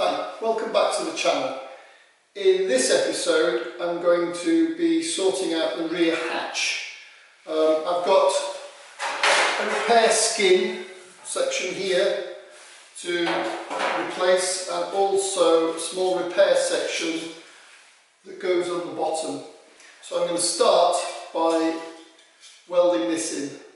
Hi, welcome back to the channel. In this episode I'm going to be sorting out the rear hatch. Um, I've got a repair skin section here to replace and also a small repair section that goes on the bottom. So I'm going to start by welding this in.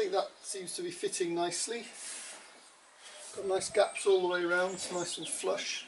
Think that seems to be fitting nicely. Got nice gaps all the way around, it's nice and flush.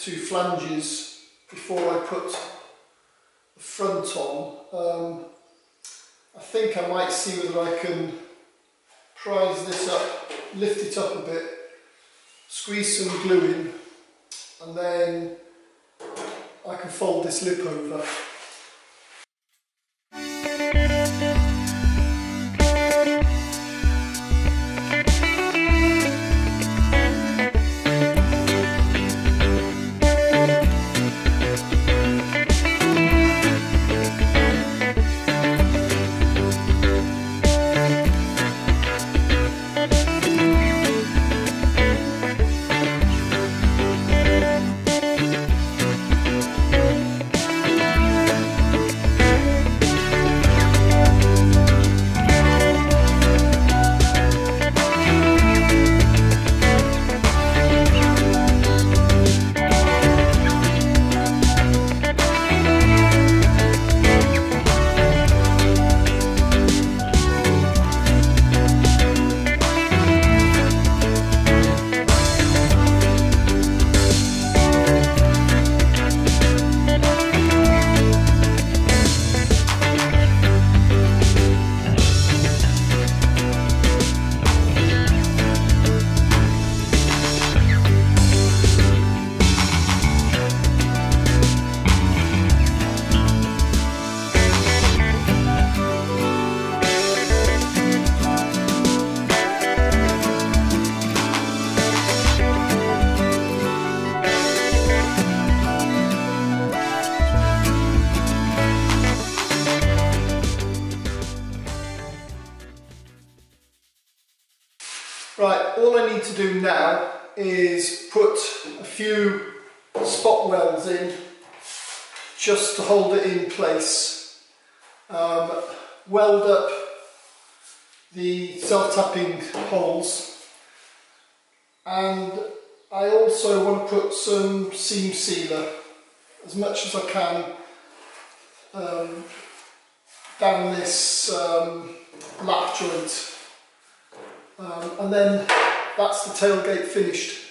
Two flanges before I put the front on. Um, I think I might see whether I can prise this up, lift it up a bit, squeeze some glue in, and then I can fold this lip over. Now is put a few spot welds in just to hold it in place. Um, weld up the self-tapping holes and I also want to put some seam sealer as much as I can um, down this um, lap joint um, and then that's the tailgate finished.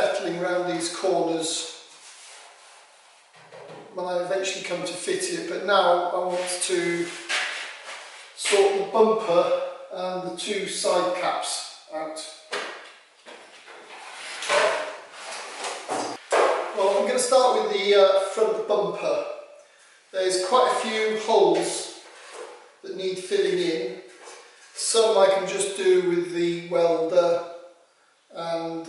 Fettling around these corners when I eventually come to fit it, but now I want to sort the bumper and the two side caps out. Well, I'm going to start with the uh, front bumper. There's quite a few holes that need filling in. Some I can just do with the welder and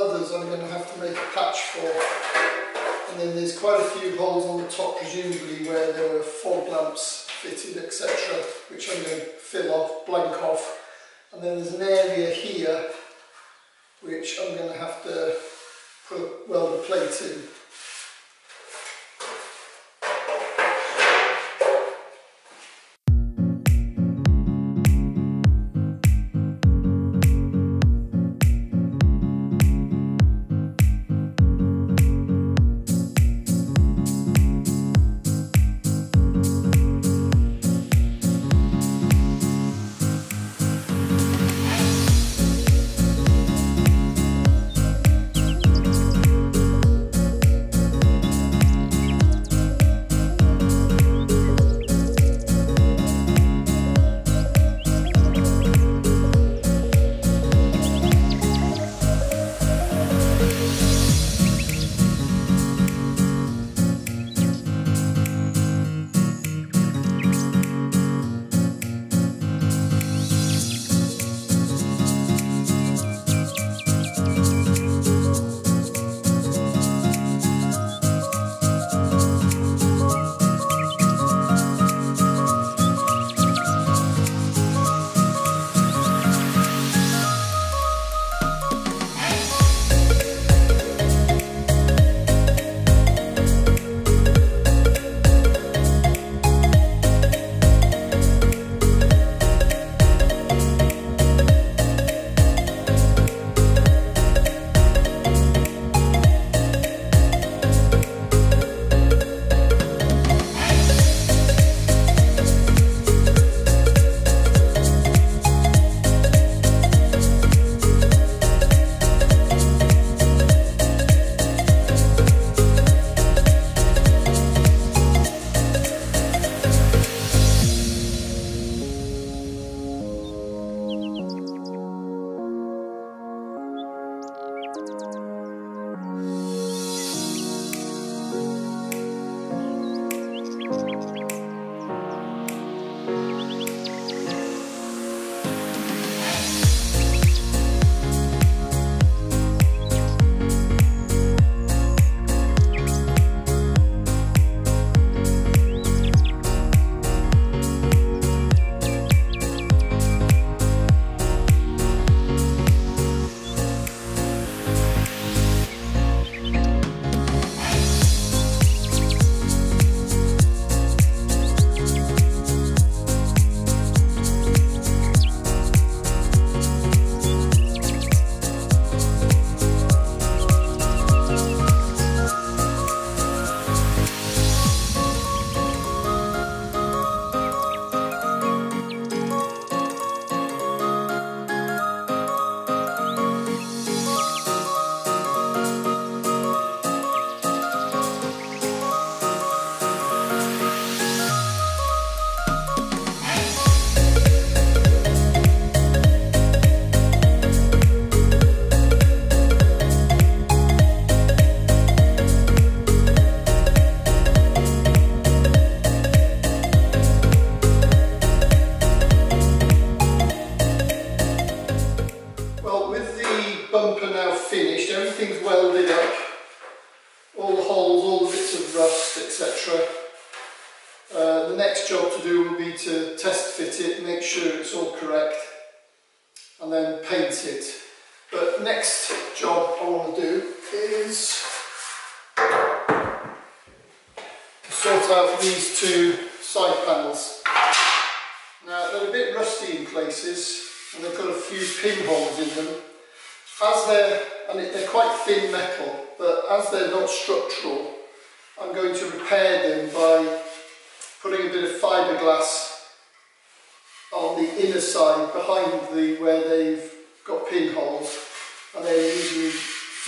others I'm going to have to make a patch for. And then there's quite a few holes on the top presumably where there were fog lamps fitted etc which I'm going to fill off, blank off. And then there's an area here which I'm going to have to put weld the plate in.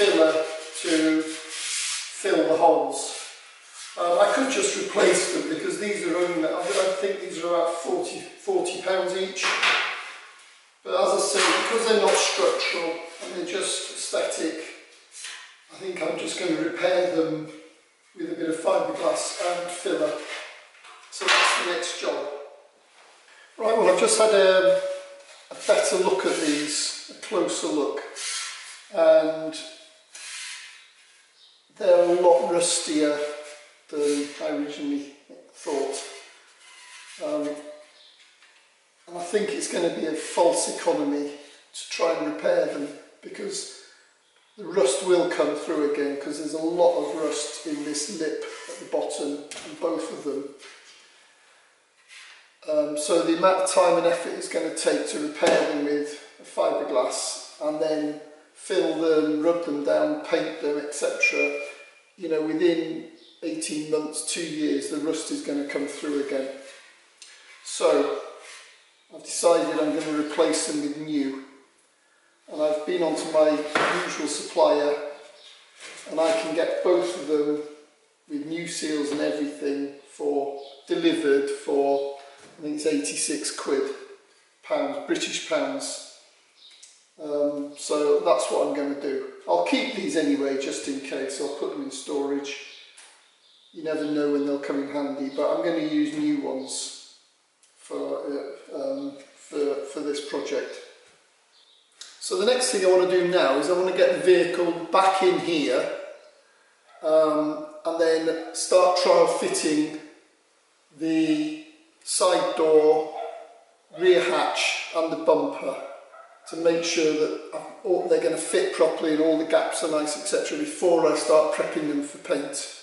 Filler to fill the holes. Um, I could just replace them because these are only, I think these are about 40, 40 pounds each. But as I say, because they're not structural and they're just aesthetic, I think I'm just going to repair them with a bit of fiberglass and filler. So that's the next job. Right, well I've just had a, a better look at these, a closer look, and they're a lot rustier than I originally thought. Um, and I think it's going to be a false economy to try and repair them because the rust will come through again because there's a lot of rust in this lip at the bottom and both of them. Um, so the amount of time and effort it's going to take to repair them with fiberglass and then fill them, rub them down, paint them, etc. You know, within 18 months, two years, the rust is going to come through again. So I've decided I'm going to replace them with new. And I've been onto my usual supplier and I can get both of them with new seals and everything for delivered for I think it's 86 quid pounds British pounds um, so that's what I'm going to do. I'll keep these anyway just in case. I'll put them in storage. You never know when they'll come in handy but I'm going to use new ones for, uh, um, for, for this project. So the next thing I want to do now is I want to get the vehicle back in here um, and then start trial fitting the side door, rear hatch and the bumper to make sure that all, they're going to fit properly and all the gaps are nice, etc., before I start prepping them for paint.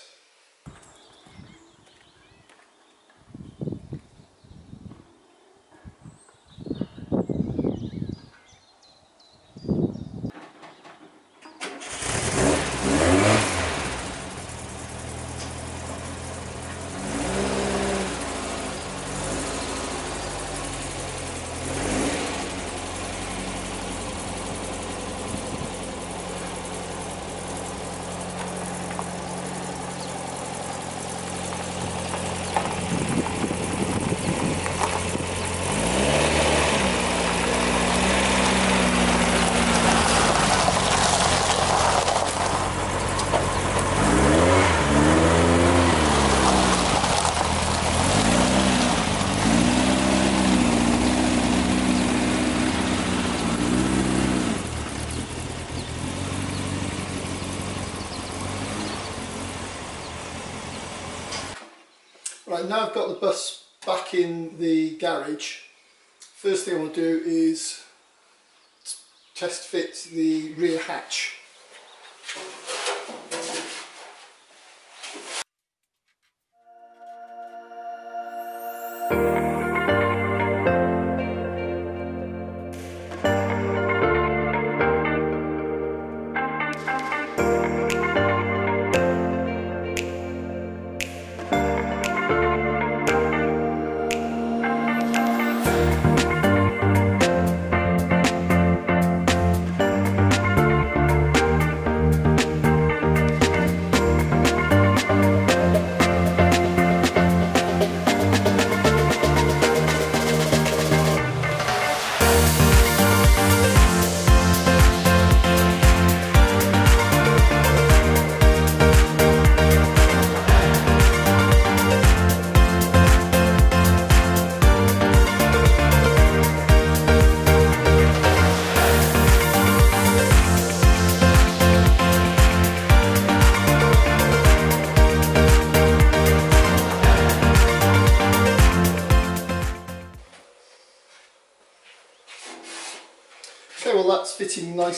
Right, now I've got the bus back in the garage, first thing I want to do is test fit the rear hatch.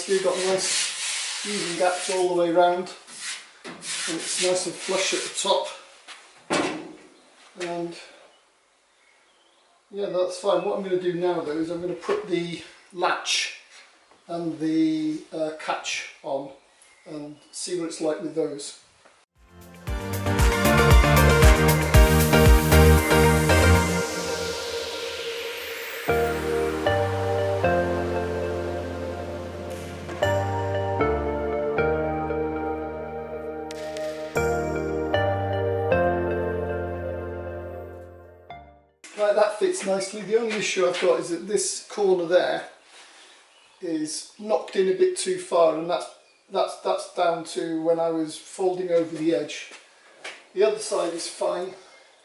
Fitting nicely, got nice even gaps all the way around and it's nice and flush at the top and yeah that's fine. What I'm going to do now though is I'm going to put the latch and the uh, catch on and see what it's like with those. Fits nicely. The only issue I've got is that this corner there is knocked in a bit too far and that's, that's, that's down to when I was folding over the edge. The other side is fine,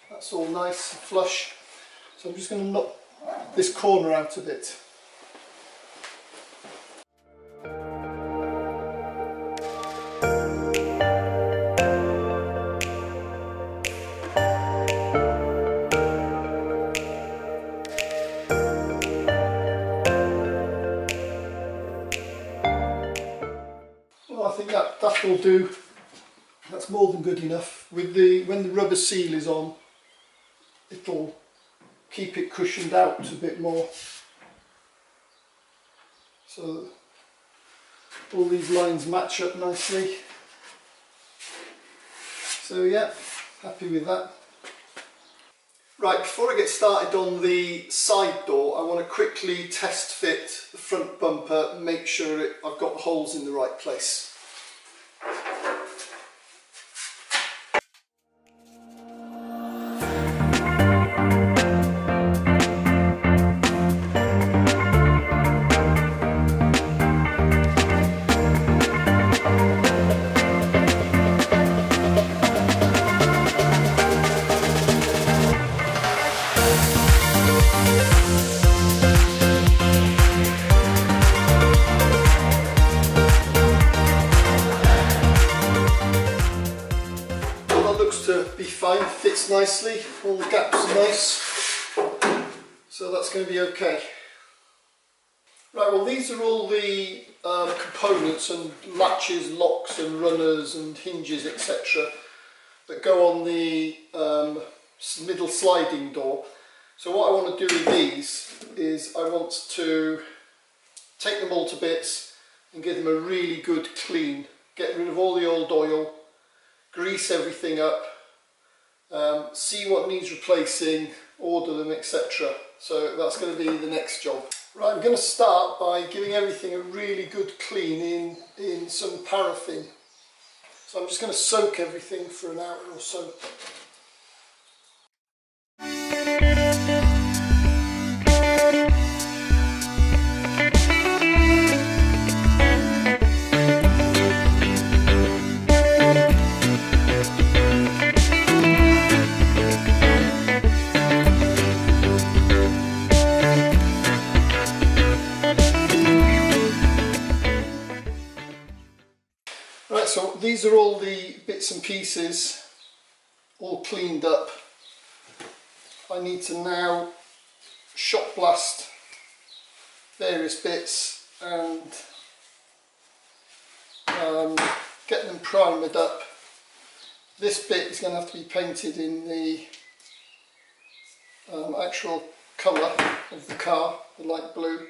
that's all nice and flush. So I'm just going to knock this corner out a bit. Will do. That's more than good enough. With the when the rubber seal is on, it'll keep it cushioned out a bit more. So all these lines match up nicely. So yeah, happy with that. Right, before I get started on the side door, I want to quickly test fit the front bumper, make sure it, I've got the holes in the right place. Okay. Right, well these are all the um, components and latches, locks and runners and hinges etc that go on the um, middle sliding door. So what I want to do with these is I want to take them all to bits and give them a really good clean, get rid of all the old oil, grease everything up um, see what needs replacing, order them, etc. So that's going to be the next job. Right, I'm going to start by giving everything a really good clean in, in some paraffin. So I'm just going to soak everything for an hour or so. These are all the bits and pieces all cleaned up. I need to now shot blast various bits and um, get them primed up. This bit is going to have to be painted in the um, actual colour of the car, the light blue.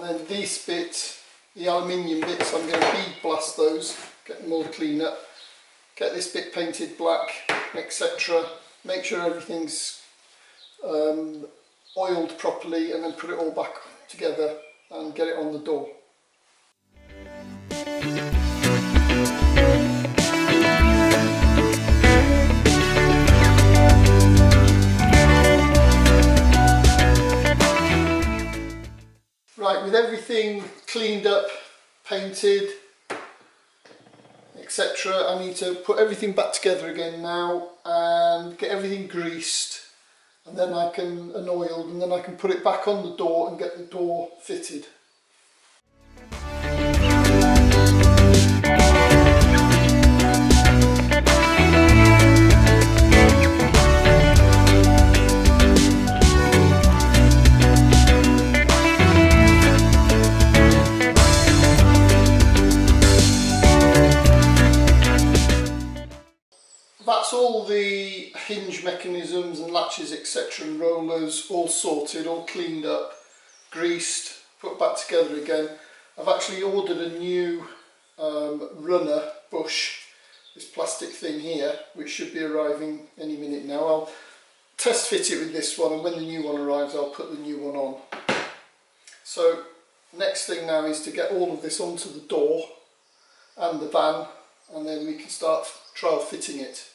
And then this bit, the aluminium bits, I'm going to bead blast those get them all cleaned up, get this bit painted black, etc. Make sure everything's um, oiled properly and then put it all back together and get it on the door. Right, with everything cleaned up, painted, etc. I need to put everything back together again now and get everything greased and then I can, and oiled, and then I can put it back on the door and get the door fitted. All the hinge mechanisms and latches etc and rollers all sorted, all cleaned up, greased, put back together again. I've actually ordered a new um, runner bush, this plastic thing here, which should be arriving any minute now. I'll test fit it with this one and when the new one arrives I'll put the new one on. So next thing now is to get all of this onto the door and the van and then we can start trial fitting it.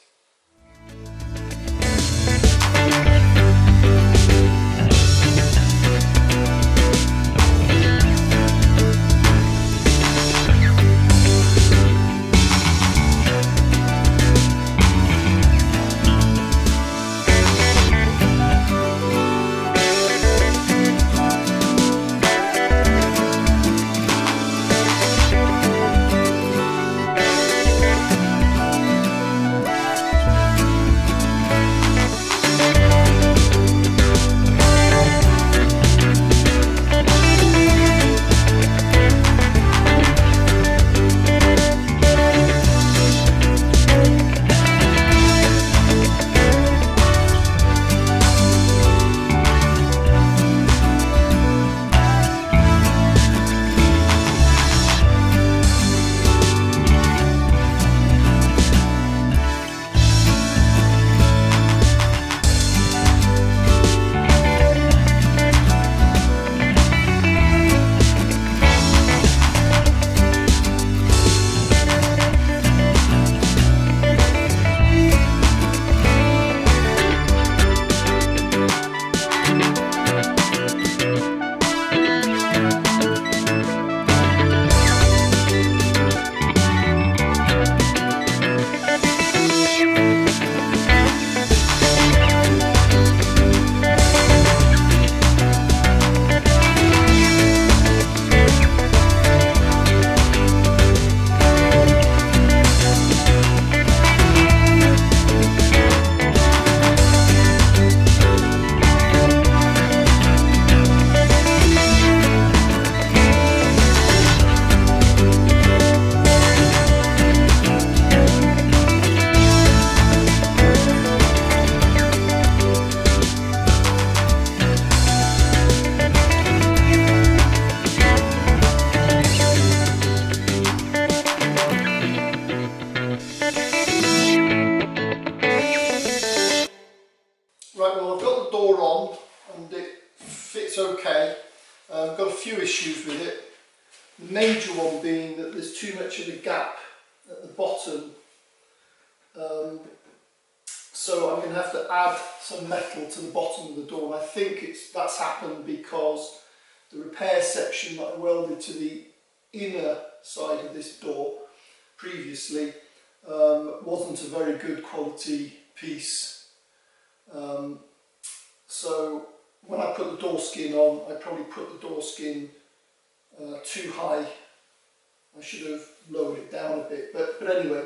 The repair section that I welded to the inner side of this door previously um, wasn't a very good quality piece. Um, so when I put the door skin on, I probably put the door skin uh, too high. I should have lowered it down a bit, but, but anyway,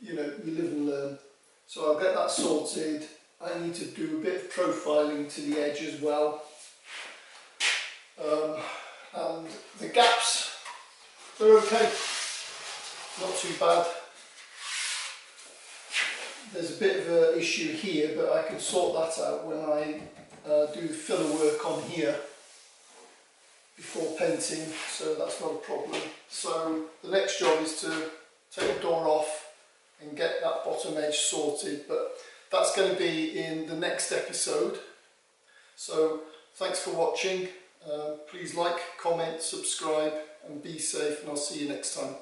you know, you live and learn. So I'll get that sorted. I need to do a bit of profiling to the edge as well. Um, and the gaps, they're okay, not too bad. There's a bit of an issue here, but I can sort that out when I uh, do the filler work on here before painting, so that's not a problem. So the next job is to take the door off and get that bottom edge sorted, but that's going to be in the next episode. So thanks for watching. Uh, please like, comment, subscribe and be safe and I'll see you next time.